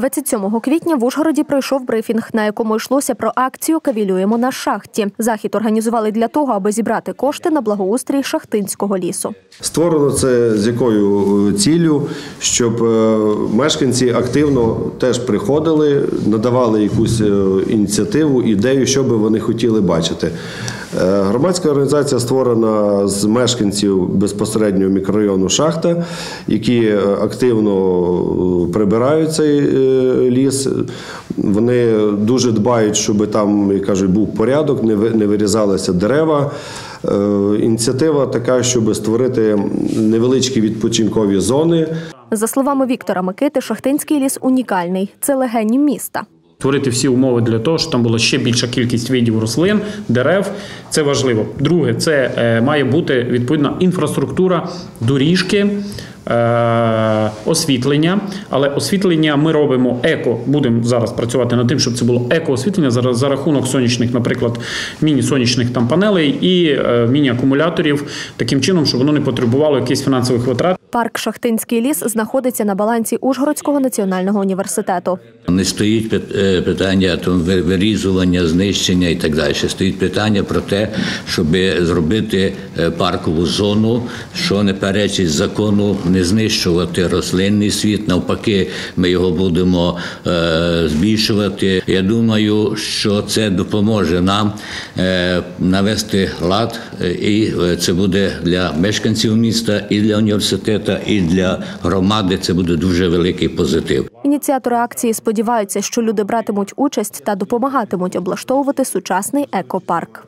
27 квітня в Ужгороді пройшов брифінг, на якому йшлося про акцію Кавілюємо на шахті. Захід організували для того, аби зібрати кошти на благоустрій шахтинського лісу. Створено це з якою е, ціллю, щоб е, мешканці активно теж приходили, надавали якусь е, ініціативу, ідею, що би вони хотіли бачити. Е, Громадська організація створена з мешканців безпосередньо мікрорайону Шахта, які е, активно е, прибирають цей ліс. Вони дуже дбають, щоб там, кажуть, був порядок, не ви- не вирізалися дерева. Ініціатива така, щоб створити невеличкі відпочинкові зони. За словами Віктора Микити, Шахтинський ліс унікальний. Це легені міста. Створити всі умови для того, щоб там була ще більша кількість видів рослин, дерев. Це важливо. Друге, це е, має бути відповідна інфраструктура, доріжки. Е, Освітлення, але освітлення ми робимо еко. Будемо зараз працювати над тим, щоб це було еко-освітлення за, за рахунок сонячних, наприклад, міні-сонячних там панелей і е, міні-акумуляторів, таким чином, щоб воно не потребувало якихось фінансових витрат. Парк Шахтинський ліс знаходиться на балансі Ужгородського національного університету. Не стоїть е, питання там вирізування, знищення і так далі. Стоїть питання про те, щоб зробити паркову зону, що не перечить закону, не знищувати рослинний світ. Навпаки, ми його будемо е, збільшувати. Я думаю, що це допоможе нам е, навести лад, е, і е, це буде для мешканців міста, і для університету, і для громади. Це буде дуже великий позитив. Ініціатори акції сподіваються, що люди братимуть участь та допомагатимуть облаштовувати сучасний екопарк.